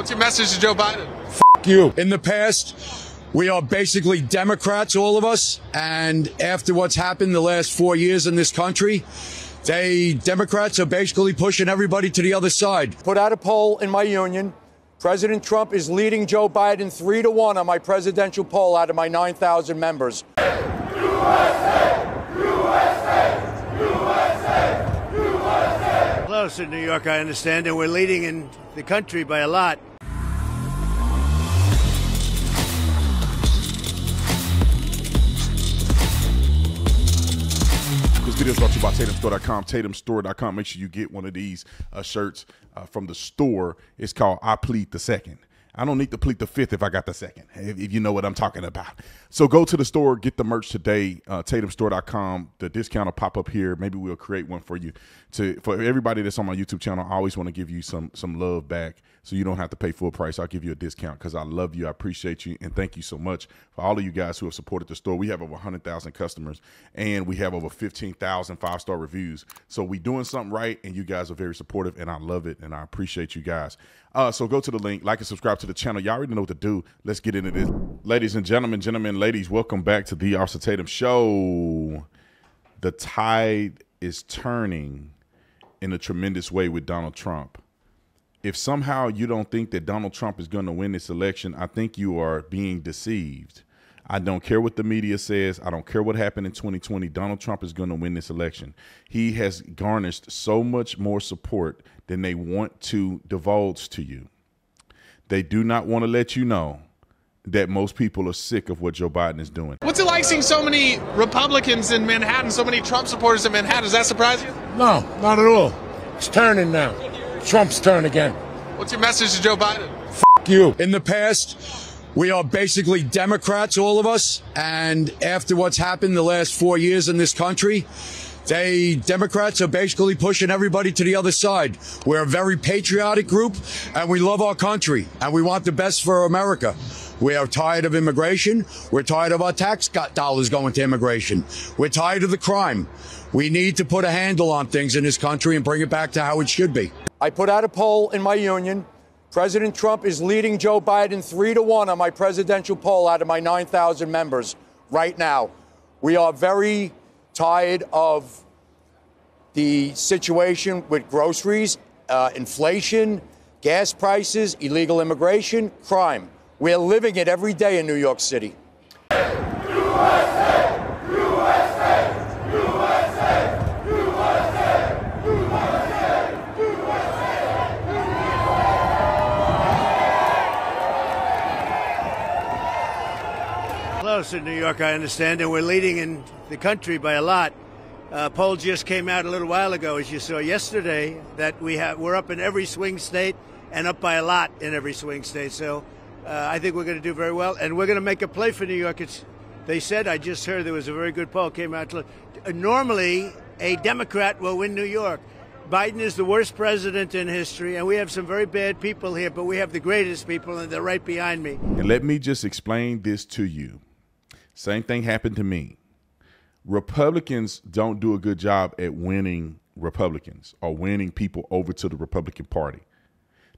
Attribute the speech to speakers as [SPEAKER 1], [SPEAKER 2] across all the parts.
[SPEAKER 1] What's your message to Joe Biden?
[SPEAKER 2] Fuck you. In the past, we are basically Democrats, all of us. And after what's happened the last four years in this country, they Democrats are basically pushing everybody to the other side.
[SPEAKER 3] Put out a poll in my union. President Trump is leading Joe Biden three to one on my presidential poll out of my 9,000 members.
[SPEAKER 4] USA! USA! USA! USA!
[SPEAKER 5] Close in New York, I understand, and we're leading in the country by a lot.
[SPEAKER 6] Video brought to you by TatumStore.com. TatumStore.com. Make sure you get one of these uh, shirts uh, from the store. It's called I Plead the Second. I don't need to plead the fifth if I got the second, if, if, you know what I'm talking about. So go to the store, get the merch today, uh, TatumStore.com. The discount will pop up here. Maybe we'll create one for you. To For everybody that's on my YouTube channel, I always want to give you some some love back so you don't have to pay full price. I'll give you a discount because I love you. I appreciate you. And thank you so much for all of you guys who have supported the store. We have over 100,000 customers and we have over 15,000 five star reviews. So we're doing something right and you guys are very supportive and I love it and I appreciate you guys. Uh, so go to the link, like and subscribe to the channel. Y'all already know what to do. Let's get into this. Ladies and gentlemen, gentlemen, ladies, welcome back to the Officer Tatum Show. The tide is turning in a tremendous way with Donald Trump if somehow you don't think that Donald Trump is going to win this election, I think you are being deceived. I don't care what the media says. I don't care what happened in 2020. Donald Trump is going to win this election. He has garnished so much more support than they want to divulge to you. They do not want to let you know that most people are sick of what Joe Biden is doing.
[SPEAKER 1] What's it like seeing so many Republicans in Manhattan, so many Trump supporters in Manhattan? Does that surprise you?
[SPEAKER 7] No, not at all. It's turning now. Trump's turn again.
[SPEAKER 1] What's your message to Joe Biden?
[SPEAKER 2] F you. In the past, we are basically Democrats, all of us. And after what's happened the last four years in this country, they Democrats are basically pushing everybody to the other side. We're a very patriotic group and we love our country and we want the best for America. We are tired of immigration. We're tired of our tax dollars going to immigration. We're tired of the crime. We need to put a handle on things in this country and bring it back to how it should be.
[SPEAKER 3] I put out a poll in my union. President Trump is leading Joe Biden three to one on my presidential poll out of my 9,000 members right now. We are very tired of the situation with groceries, uh, inflation, gas prices, illegal immigration, crime. We're living it every day in New York City.
[SPEAKER 4] USA!
[SPEAKER 5] Close in New York, I understand, and we're leading in the country by a lot. Uh, poll just came out a little while ago, as you saw yesterday, that we have we're up in every swing state and up by a lot in every swing state. So uh, I think we're going to do very well, and we're going to make a play for New York. It's they said I just heard there was a very good poll came out. Uh, normally, a Democrat will win New York. Biden is the worst president in history, and we have some very bad people here, but we have the greatest people, and they're right behind me.
[SPEAKER 6] And let me just explain this to you. Same thing happened to me. Republicans don't do a good job at winning Republicans or winning people over to the Republican Party.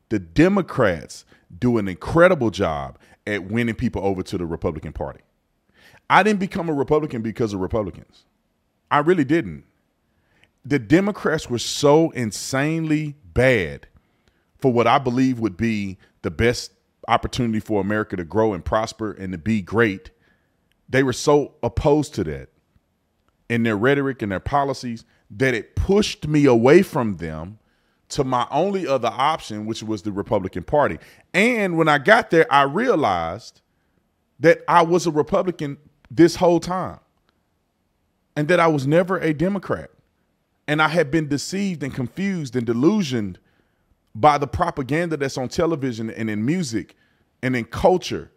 [SPEAKER 6] The Democrats do an incredible job at winning people over to the Republican Party. I didn't become a Republican because of Republicans. I really didn't. The Democrats were so insanely bad for what I believe would be the best opportunity for America to grow and prosper and to be great they were so opposed to that in their rhetoric and their policies that it pushed me away from them to my only other option, which was the Republican Party. And when I got there, I realized that I was a Republican this whole time and that I was never a Democrat. And I had been deceived and confused and delusioned by the propaganda that's on television and in music and in culture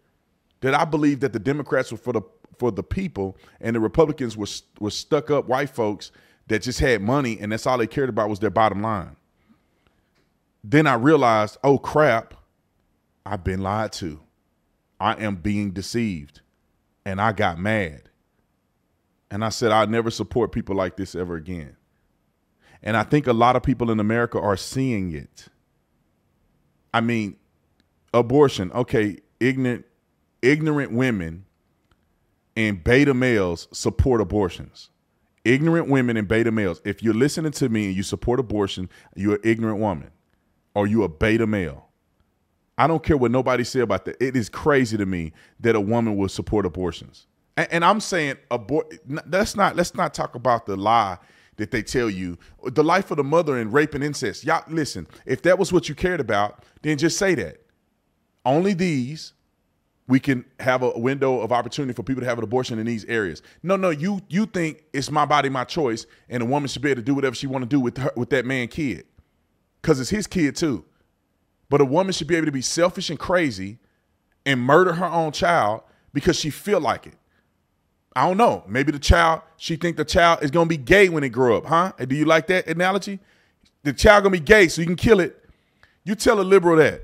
[SPEAKER 6] that I believed that the Democrats were for the for the people, and the Republicans were were stuck up white folks that just had money, and that's all they cared about was their bottom line. Then I realized, oh crap, I've been lied to. I am being deceived, and I got mad. And I said, I'll never support people like this ever again. And I think a lot of people in America are seeing it. I mean, abortion. Okay, ignorant ignorant women and beta males support abortions. Ignorant women and beta males. If you're listening to me and you support abortion, you're an ignorant woman or you a beta male. I don't care what nobody say about that. It is crazy to me that a woman will support abortions. And, and I'm saying abort. Let's not let's not talk about the lie that they tell you the life of the mother and rape and incest. Y'all listen. If that was what you cared about, then just say that. Only these we can have a window of opportunity for people to have an abortion in these areas. No, no, you you think it's my body, my choice, and a woman should be able to do whatever she want to do with her with that man kid, because it's his kid too. But a woman should be able to be selfish and crazy, and murder her own child because she feel like it. I don't know. Maybe the child she think the child is gonna be gay when it grow up, huh? Do you like that analogy? The child gonna be gay, so you can kill it. You tell a liberal that.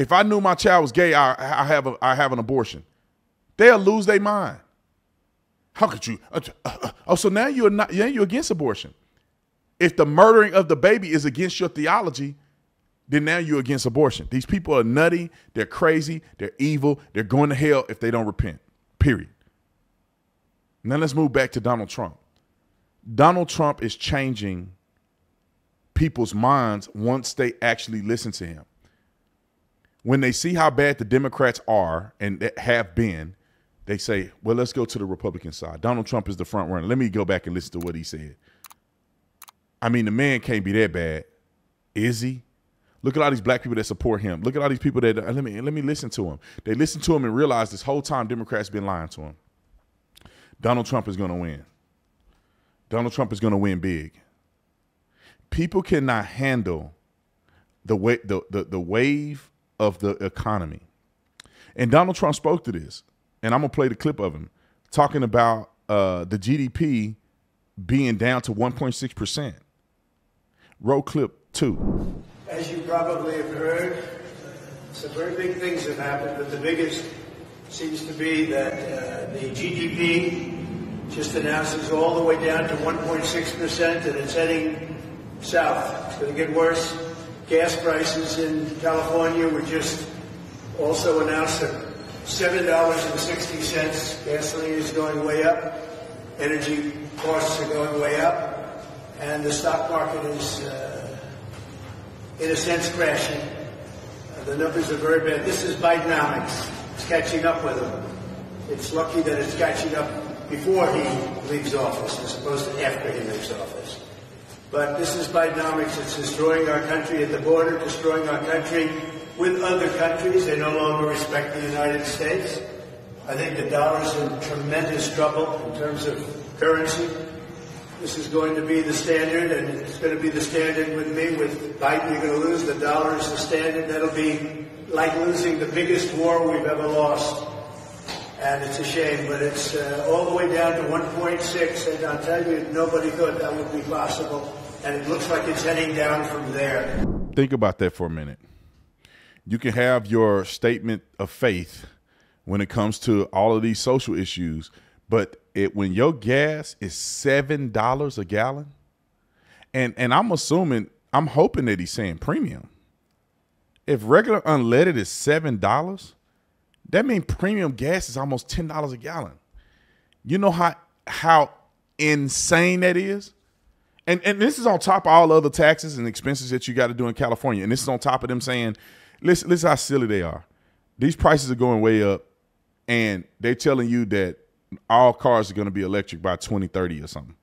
[SPEAKER 6] If I knew my child was gay, I, I have a, I have an abortion. They'll lose their mind. How could you? Uh, uh, uh, oh, so now you're not. Yeah, you're against abortion. If the murdering of the baby is against your theology, then now you're against abortion. These people are nutty. They're crazy. They're evil. They're going to hell if they don't repent. Period. Now let's move back to Donald Trump. Donald Trump is changing people's minds once they actually listen to him when they see how bad the Democrats are and have been, they say, well, let's go to the Republican side. Donald Trump is the front runner. Let me go back and listen to what he said. I mean, the man can't be that bad. Is he? Look at all these black people that support him. Look at all these people that uh, let me let me listen to him. They listen to him and realize this whole time Democrats been lying to him. Donald Trump is going to win. Donald Trump is going to win big. People cannot handle the way the, the, the wave of the economy. And Donald Trump spoke to this, and I'm gonna play the clip of him talking about uh, the GDP being down to 1.6 percent. Roll clip two.
[SPEAKER 5] As you probably have heard, some very big things have happened, but the biggest seems to be that uh, the GDP just announces all the way down to 1.6 percent, and it's heading south. It's going to get worse. Gas prices in California were just also announced at $7.60. Gasoline is going way up. Energy costs are going way up. And the stock market is, uh, in a sense, crashing. Uh, the numbers are very bad. This is Bidenomics. It's catching up with him. It's lucky that it's catching up before he leaves office as opposed to after he leaves office. But this is Bidenomics. It's destroying our country at the border, destroying our country with other countries. They no longer respect the United States. I think the dollar's in tremendous trouble in terms of currency. This is going to be the standard, and it's going to be the standard with me. With Biden, you're going to lose. The dollar is the standard. That'll be like losing the biggest war we've ever lost. And it's a shame, but it's uh, all the way down to 1.6, and I'll tell you, nobody thought that would be possible and it looks like it's heading down from there.
[SPEAKER 6] Think about that for a minute. You can have your statement of faith when it comes to all of these social issues, but it when your gas is seven dollars a gallon, and and I'm assuming I'm hoping that he's saying premium. If regular unleaded is seven dollars, that means premium gas is almost ten dollars a gallon. You know how how insane that is? And and this is on top of all other taxes and expenses that you got to do in California. And this is on top of them saying, listen, listen how silly they are. These prices are going way up, and they're telling you that all cars are going to be electric by 2030 or something.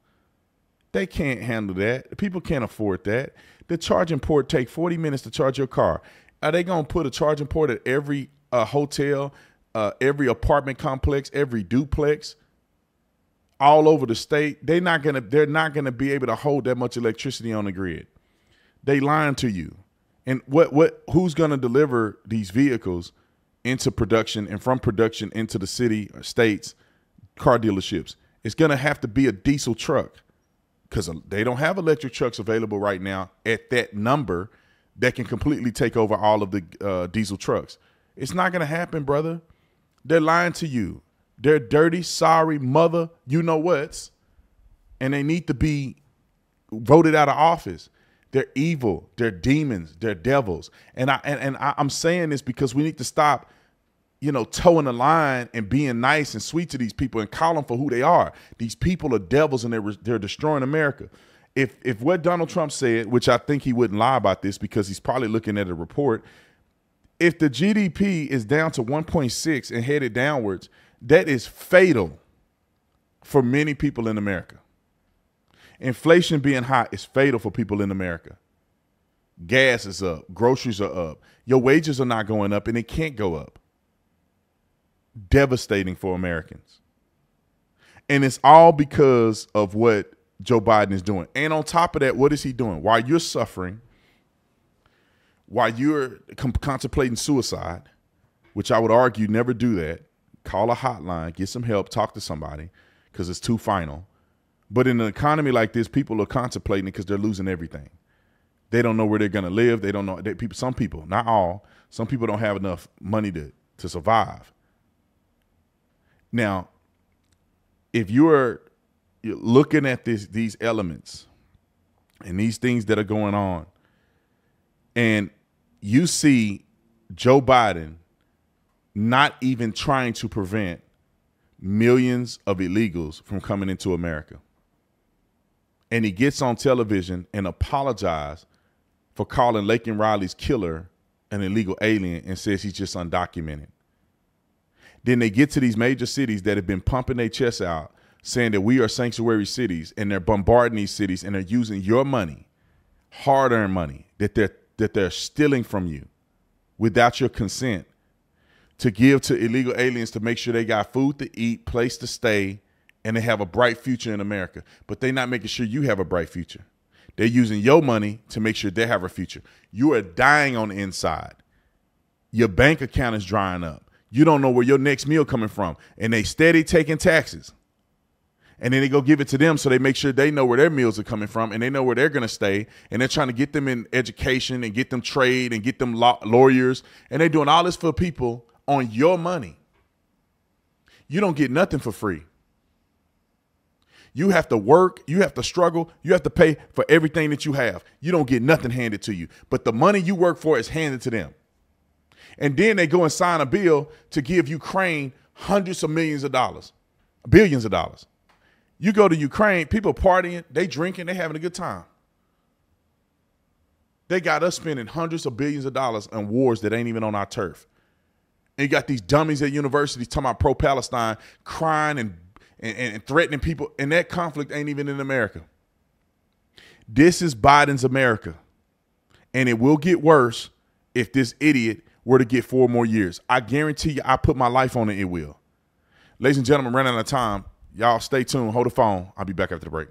[SPEAKER 6] They can't handle that. People can't afford that. The charging port take 40 minutes to charge your car. Are they going to put a charging port at every uh, hotel, uh, every apartment complex, every duplex? all over the state, they're not gonna they're not gonna be able to hold that much electricity on the grid. They lying to you. And what what who's gonna deliver these vehicles into production and from production into the city or states, car dealerships? It's gonna have to be a diesel truck because they don't have electric trucks available right now at that number that can completely take over all of the uh, diesel trucks. It's not gonna happen, brother. They're lying to you. They're dirty, sorry, mother, you know what's, and they need to be voted out of office. They're evil. They're demons. They're devils. And I and, and I, I'm saying this because we need to stop, you know, towing the line and being nice and sweet to these people and call them for who they are. These people are devils and they're they're destroying America. If if what Donald Trump said, which I think he wouldn't lie about this because he's probably looking at a report, if the GDP is down to 1.6 and headed downwards, that is fatal for many people in America. Inflation being high is fatal for people in America. Gas is up, groceries are up. Your wages are not going up and it can't go up. Devastating for Americans. And it's all because of what Joe Biden is doing. And on top of that, what is he doing? While you're suffering, while you're contemplating suicide, which I would argue never do that, call a hotline, get some help, talk to somebody because it's too final. But in an economy like this, people are contemplating it because they're losing everything. They don't know where they're going to live. They don't know. They, people, some people, not all, some people don't have enough money to to survive. Now, if you're, you're looking at this these elements and these things that are going on, and you see Joe Biden not even trying to prevent millions of illegals from coming into America. And he gets on television and apologizes for calling Laken Riley's killer an illegal alien and says he's just undocumented. Then they get to these major cities that have been pumping their chests out saying that we are sanctuary cities and they're bombarding these cities and they're using your money, hard-earned money that they're that they're stealing from you without your consent to give to illegal aliens to make sure they got food to eat, place to stay, and they have a bright future in America. But they're not making sure you have a bright future. They're using your money to make sure they have a future. You are dying on the inside. Your bank account is drying up. You don't know where your next meal coming from. And they steady taking taxes and then they go give it to them so they make sure they know where their meals are coming from and they know where they're going to stay. And they're trying to get them in education and get them trade and get them law- lawyers. And they're doing all this for people on your money. You don't get nothing for free. You have to work you have to struggle you have to pay for everything that you have. You don't get nothing handed to you but the money you work for is handed to them. And then they go and sign a bill to give ukraine hundreds of millions of dollars billions of dollars you go to Ukraine, people partying, they drinking, they having a good time. They got us spending hundreds of billions of dollars on wars that ain't even on our turf. And you got these dummies at universities talking about pro-Palestine, crying and, and, and threatening people, and that conflict ain't even in America. This is Biden's America. And it will get worse if this idiot were to get four more years. I guarantee you, I put my life on it, it will. Ladies and gentlemen, running out of time. Y'all stay tuned. Hold the phone. I'll be back after the break.